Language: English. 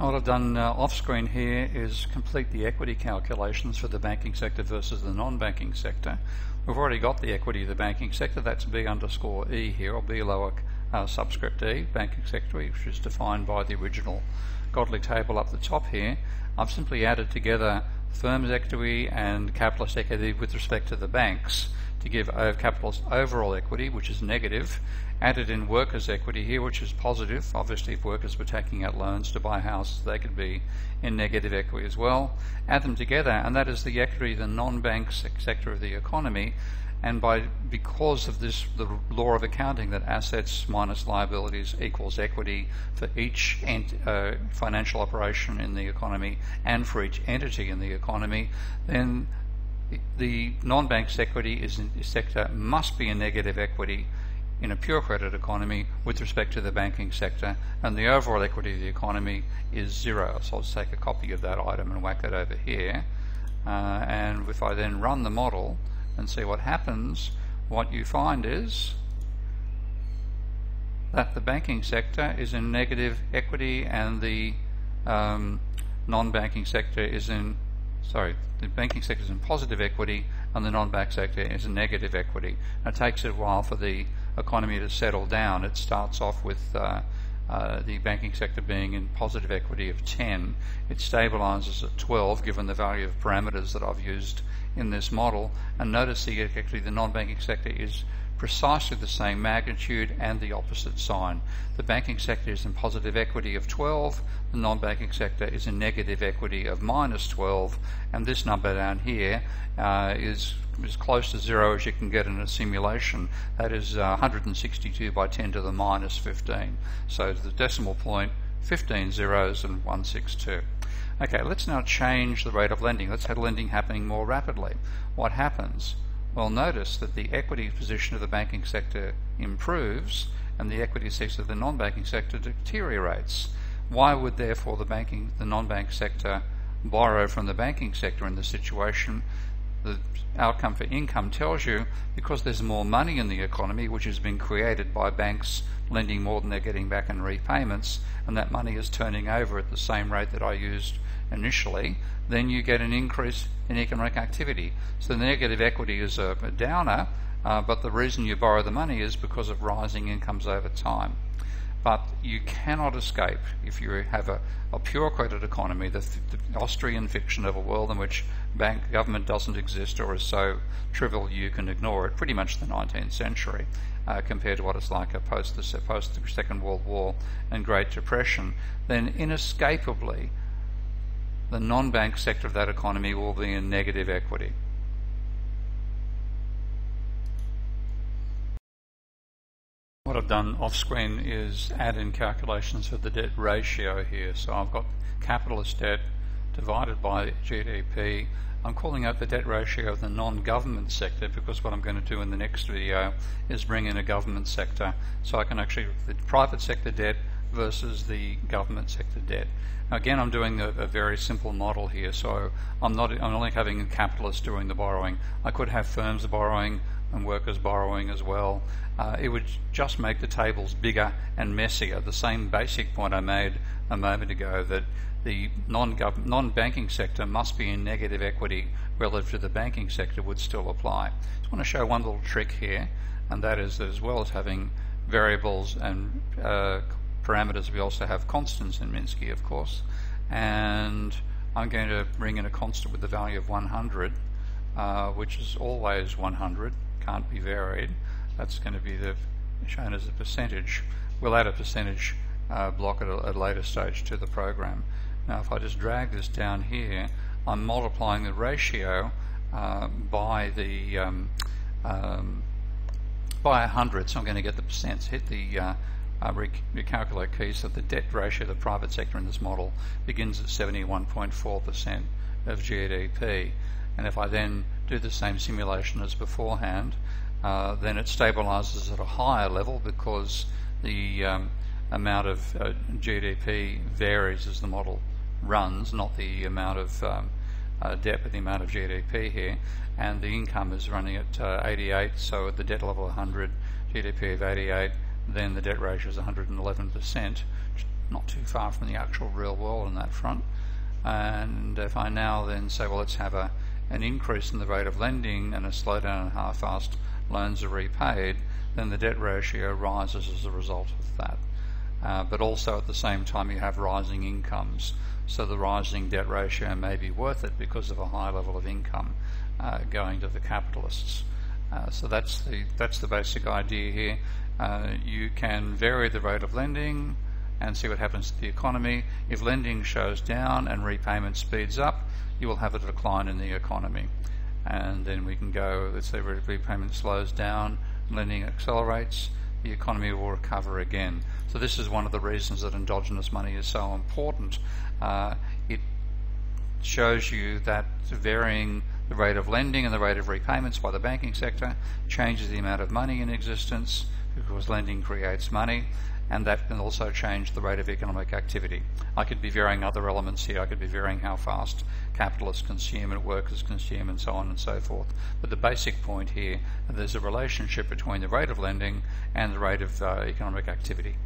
What I've done uh, off screen here is complete the equity calculations for the banking sector versus the non-banking sector. We've already got the equity of the banking sector, that's B underscore E here, or B lower uh, subscript E, banking sector, which is defined by the original Godley table up the top here. I've simply added together firm's equity and capitalist equity with respect to the banks to give capitalist overall equity, which is negative, added in workers' equity here, which is positive. Obviously, if workers were taking out loans to buy houses, they could be in negative equity as well. Add them together, and that is the equity of the non-bank sector of the economy. And by because of this, the law of accounting that assets minus liabilities equals equity for each ent, uh, financial operation in the economy and for each entity in the economy, then the non-bank sector must be a negative equity in a pure credit economy with respect to the banking sector, and the overall equity of the economy is zero. So I'll just take a copy of that item and whack it over here. Uh, and if I then run the model and see what happens, what you find is that the banking sector is in negative equity and the um, non-banking sector is in sorry, the banking sector is in positive equity and the non-bank sector is in negative equity. it takes a while for the economy to settle down. It starts off with uh, uh, the banking sector being in positive equity of 10. It stabilizes at 12 given the value of parameters that I've used in this model. And notice the, actually the non-banking sector is precisely the same magnitude and the opposite sign. The banking sector is in positive equity of 12, the non-banking sector is in negative equity of minus 12, and this number down here uh, is as close to zero as you can get in a simulation. That is uh, 162 by 10 to the minus 15. So the decimal point, 15 zeros and 162. Okay, let's now change the rate of lending. Let's have lending happening more rapidly. What happens? Well, notice that the equity position of the banking sector improves and the equity sector of the non-banking sector deteriorates. Why would therefore the banking, the non-bank sector borrow from the banking sector in this situation? The outcome for income tells you because there's more money in the economy which has been created by banks lending more than they're getting back in repayments and that money is turning over at the same rate that I used initially, then you get an increase in economic activity. So the negative equity is a, a downer, uh, but the reason you borrow the money is because of rising incomes over time. But you cannot escape if you have a, a pure credit economy, the, the, Austrian fiction of a world in which bank government doesn't exist or is so trivial you can ignore it, pretty much the 19th century. Uh, compared to what it's like post the, post the Second World War and Great Depression, then inescapably the non-bank sector of that economy will be in negative equity. I've done off screen is add in calculations for the debt ratio here. So I've got capitalist debt divided by GDP. I'm calling out the debt ratio of the non-government sector because what I'm going to do in the next video is bring in a government sector so I can actually, the private sector debt versus the government sector debt. Now again, I'm doing a, a, very simple model here, so I'm not I'm only having capitalists doing the borrowing. I could have firms borrowing and workers borrowing as well. Uh, it would just make the tables bigger and messier. The same basic point I made a moment ago that the non-banking sector must be in negative equity relative to the banking sector would still apply. I just want to show one little trick here, and that is that as well as having variables and uh, parameters, we also have constants in Minsky, of course. And I'm going to bring in a constant with the value of 100, uh, which is always 100, can't be varied. That's going to be the shown as a percentage. We'll add a percentage uh, block at a, at a, later stage to the program. Now if I just drag this down here, I'm multiplying the ratio uh, by the um, um, by 100, so I'm going to get the percents. Hit the uh, uh, recalculate key, So the debt ratio of the private sector in this model begins at 71.4% of GDP. And if I then do the same simulation as beforehand, uh, then it stabilizes at a higher level because the um, amount of uh, GDP varies as the model runs, not the amount of um, uh, debt, but the amount of GDP here. And the income is running at uh, 88, so at the debt level 100, GDP of 88, then the debt ratio is 111%, not too far from the actual real world on that front. And if I now then say, well, let's have a an increase in the rate of lending and a slowdown in how fast loans are repaid, then the debt ratio rises as a result of that. Uh, but also at the same time you have rising incomes. So the rising debt ratio may be worth it because of a high level of income uh, going to the capitalists. Uh, so that's the that's the basic idea here. Uh, you can vary the rate of lending and see what happens to the economy. If lending shows down and repayment speeds up, you will have a decline in the economy. And then we can go, let's say repayment slows down, lending accelerates, the economy will recover again. So this is one of the reasons that endogenous money is so important. Uh, it shows you that varying the rate of lending and the rate of repayments by the banking sector changes the amount of money in existence because lending creates money and that can also change the rate of economic activity. I could be varying other elements here. I could be varying how fast capitalists consume and workers consume and so on and so forth. But the basic point here, there's a relationship between the rate of lending and the rate of uh, economic activity.